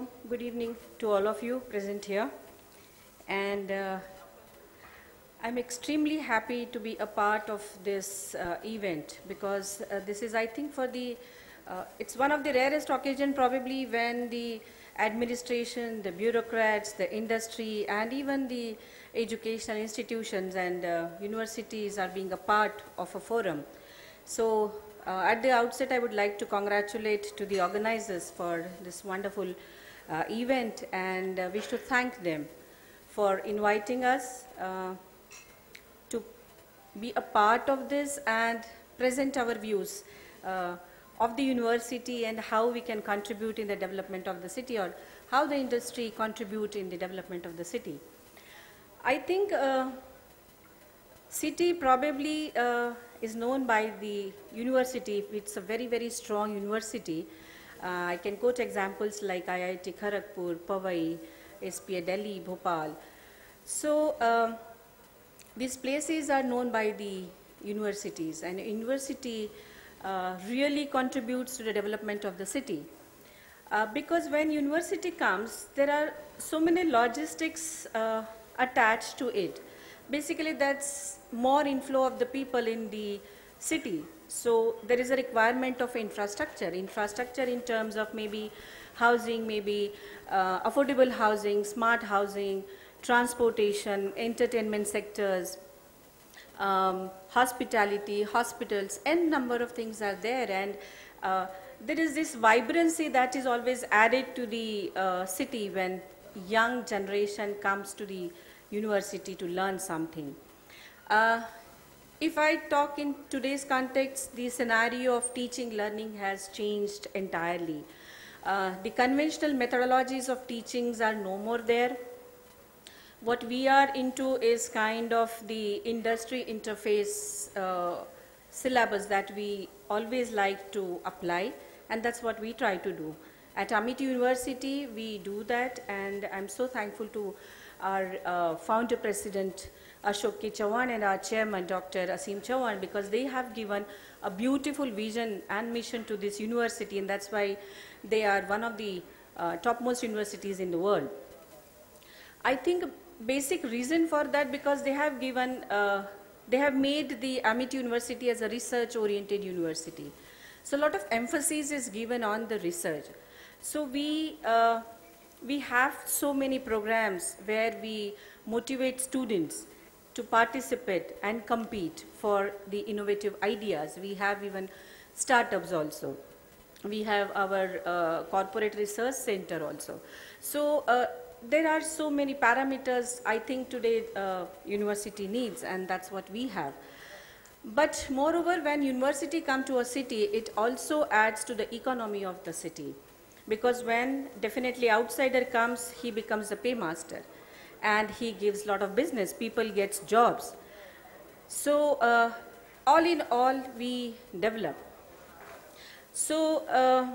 warm good evening to all of you present here. And uh, I'm extremely happy to be a part of this uh, event because uh, this is, I think, for the, uh, it's one of the rarest occasion probably when the administration, the bureaucrats, the industry, and even the educational institutions and uh, universities are being a part of a forum. So uh, at the outset, I would like to congratulate to the organizers for this wonderful uh, event and uh, wish to thank them for inviting us uh, to be a part of this and present our views uh, of the university and how we can contribute in the development of the city or how the industry contribute in the development of the city. I think uh, city probably uh, is known by the university. It's a very, very strong university. Uh, I can quote examples like IIT Kharagpur, Powai, SPA Delhi, Bhopal. So uh, these places are known by the universities and university uh, really contributes to the development of the city. Uh, because when university comes, there are so many logistics uh, attached to it. Basically, that's more inflow of the people in the city. So there is a requirement of infrastructure. Infrastructure in terms of maybe housing, maybe uh, affordable housing, smart housing, transportation, entertainment sectors, um, hospitality, hospitals, n number of things are there. And uh, there is this vibrancy that is always added to the uh, city when young generation comes to the university to learn something. Uh, if I talk in today's context, the scenario of teaching learning has changed entirely. Uh, the conventional methodologies of teachings are no more there. What we are into is kind of the industry interface uh, syllabus that we always like to apply, and that's what we try to do. At Amity University, we do that, and I'm so thankful to our uh, founder president Ashok K. Chauhan and our chairman Dr. Aseem Chauhan because they have given a beautiful vision and mission to this university and that's why they are one of the uh, topmost universities in the world. I think a basic reason for that because they have given, uh, they have made the Amity University as a research oriented university. So a lot of emphasis is given on the research. So we uh, we have so many programs where we motivate students to participate and compete for the innovative ideas. We have even startups also. We have our uh, corporate research center also. So uh, there are so many parameters I think today uh, university needs and that's what we have. But moreover, when university come to a city, it also adds to the economy of the city because when definitely outsider comes, he becomes the paymaster and he gives lot of business. People gets jobs. So uh, all in all, we develop. So, uh,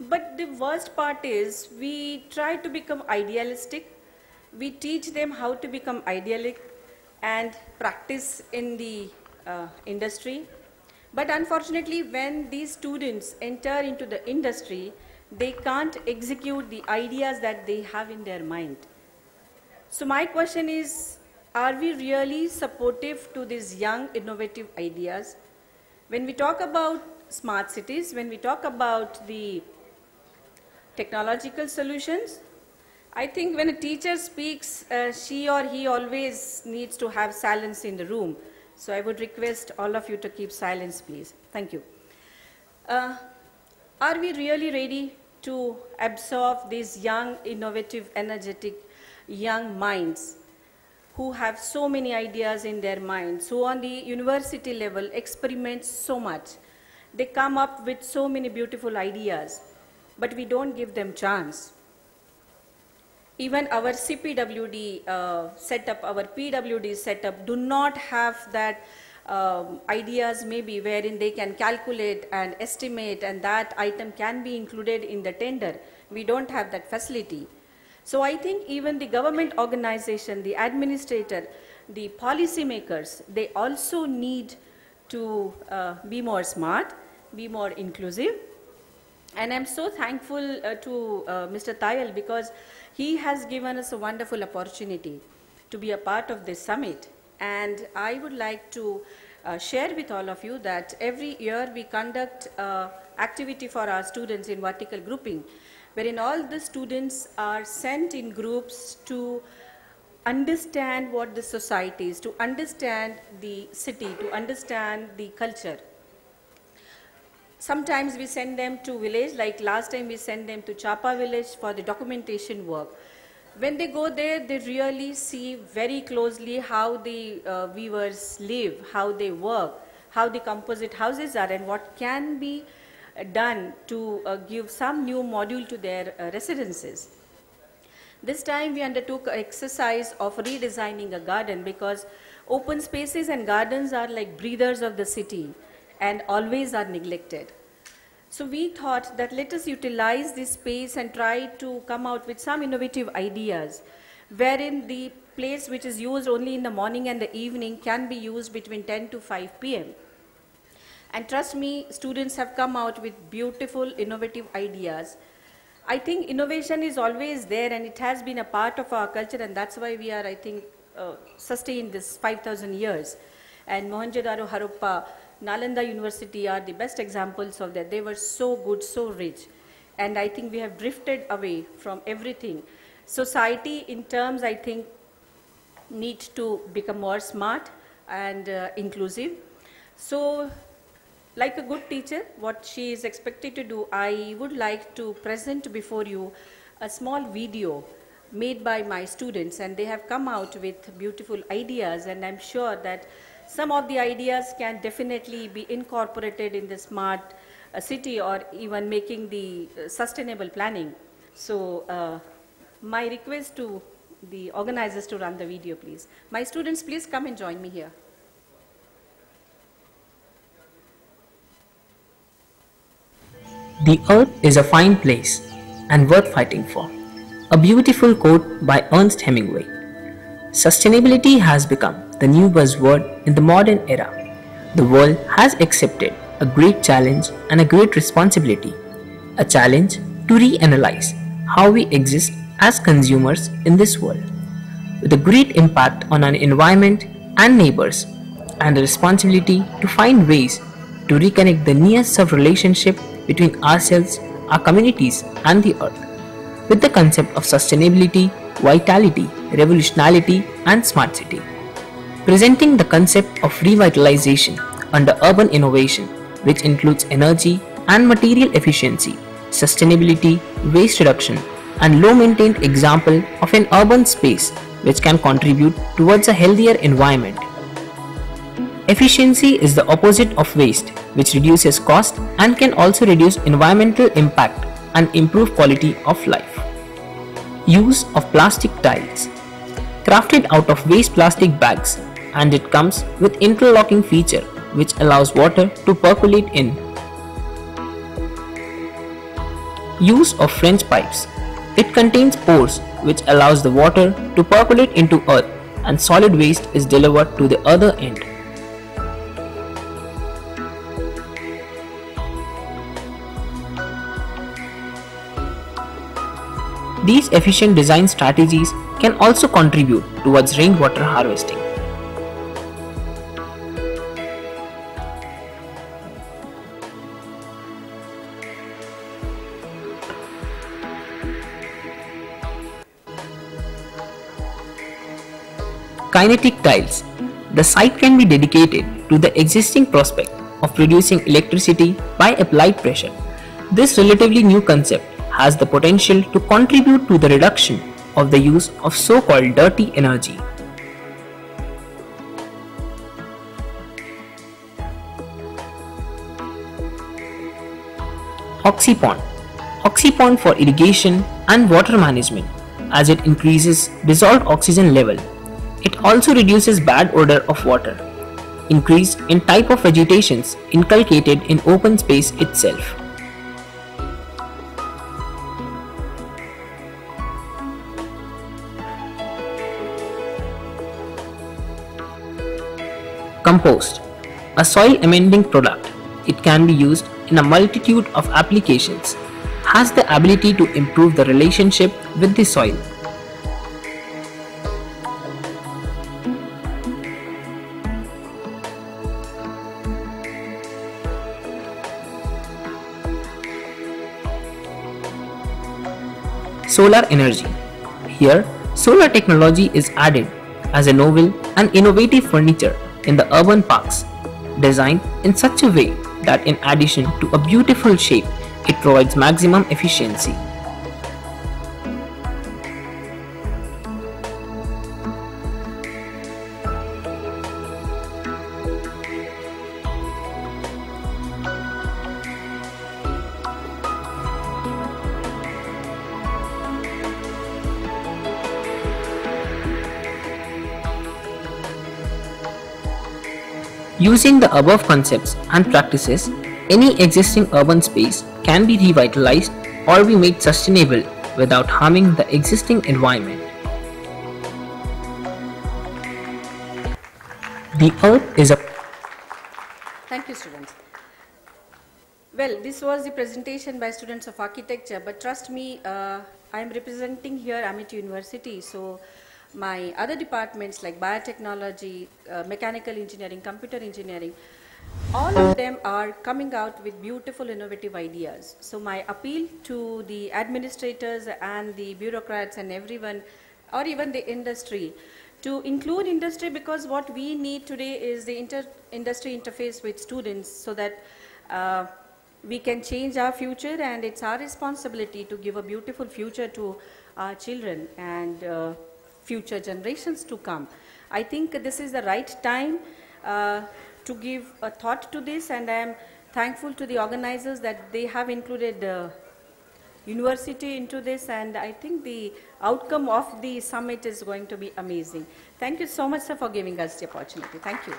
but the worst part is we try to become idealistic. We teach them how to become idealistic and practice in the uh, industry but unfortunately, when these students enter into the industry, they can't execute the ideas that they have in their mind. So my question is, are we really supportive to these young innovative ideas? When we talk about smart cities, when we talk about the technological solutions, I think when a teacher speaks, uh, she or he always needs to have silence in the room so I would request all of you to keep silence, please. Thank you. Uh, are we really ready to absorb these young, innovative, energetic young minds who have so many ideas in their minds, who on the university level experiment so much. They come up with so many beautiful ideas, but we don't give them chance even our CPWD uh, setup, our PWD setup do not have that um, ideas maybe wherein they can calculate and estimate and that item can be included in the tender. We don't have that facility. So I think even the government organization, the administrator, the policymakers, they also need to uh, be more smart, be more inclusive, And I'm so thankful uh, to uh, Mr. Tayal because he has given us a wonderful opportunity to be a part of this summit. And I would like to uh, share with all of you that every year we conduct uh, activity for our students in vertical grouping, wherein all the students are sent in groups to understand what the society is, to understand the city, to understand the culture. Sometimes we send them to village, like last time we sent them to Champa village for the documentation work. When they go there, they really see very closely how the uh, weavers live, how they work, how the composite houses are, and what can be done to uh, give some new module to their uh, residences. This time we undertook an exercise of redesigning a garden because open spaces and gardens are like breathers of the city and always are neglected. So we thought that let us utilize this space and try to come out with some innovative ideas wherein the place which is used only in the morning and the evening can be used between 10 to 5 p.m. And trust me, students have come out with beautiful, innovative ideas. I think innovation is always there and it has been a part of our culture and that's why we are, I think, uh, sustained this 5,000 years. And Mohenjo-daro, Harappa, Nalanda University are the best examples of that. They were so good, so rich. And I think we have drifted away from everything. Society in terms, I think, need to become more smart and uh, inclusive. So like a good teacher, what she is expected to do, I would like to present before you a small video made by my students and they have come out with beautiful ideas and I'm sure that some of the ideas can definitely be incorporated in the smart uh, city or even making the uh, sustainable planning. So uh, my request to the organizers to run the video please. My students please come and join me here. The earth is a fine place and worth fighting for. A beautiful quote by Ernest Hemingway. Sustainability has become the new buzzword in the modern era. The world has accepted a great challenge and a great responsibility. A challenge to reanalyze how we exist as consumers in this world, with a great impact on our environment and neighbors, and a responsibility to find ways to reconnect the nearest of relationship between ourselves, our communities, and the earth. With the concept of sustainability, vitality, revolutionality, and smart city. Presenting the concept of revitalization under urban innovation, which includes energy and material efficiency, sustainability, waste reduction, and low maintained example of an urban space which can contribute towards a healthier environment Efficiency is the opposite of waste, which reduces cost and can also reduce environmental impact and improve quality of life. Use of plastic tiles. Crafted out of waste plastic bags and it comes with interlocking feature which allows water to percolate in. Use of French pipes. It contains pores which allows the water to percolate into earth and solid waste is delivered to the other end. These efficient design strategies can also contribute towards rainwater harvesting. Kinetic tiles. The site can be dedicated to the existing prospect of producing electricity by applied pressure. This relatively new concept has the potential to contribute to the reduction of the use of so-called dirty energy. Oxypond Oxypond for irrigation and water management as it increases dissolved oxygen level. It also reduces bad odor of water. Increase in type of vegetations inculcated in open space itself. Compost A soil amending product. It can be used in a multitude of applications, has the ability to improve the relationship with the soil. Solar energy. Here, solar technology is added as a novel and innovative furniture in the urban parks, designed in such a way that in addition to a beautiful shape, it provides maximum efficiency. Using the above concepts and practices, any existing urban space can be revitalized or be made sustainable without harming the existing environment. The earth is a Thank you, students. Well, this was the presentation by students of architecture, but trust me, uh, I am representing here Amity University, so my other departments like biotechnology, uh, mechanical engineering, computer engineering, all of them are coming out with beautiful innovative ideas. So my appeal to the administrators and the bureaucrats and everyone, or even the industry, to include industry because what we need today is the inter industry interface with students so that uh, we can change our future and it's our responsibility to give a beautiful future to our children and uh, future generations to come. I think this is the right time uh, to give a thought to this and I am thankful to the organizers that they have included uh, university into this and I think the outcome of the summit is going to be amazing. Thank you so much sir for giving us the opportunity. Thank you.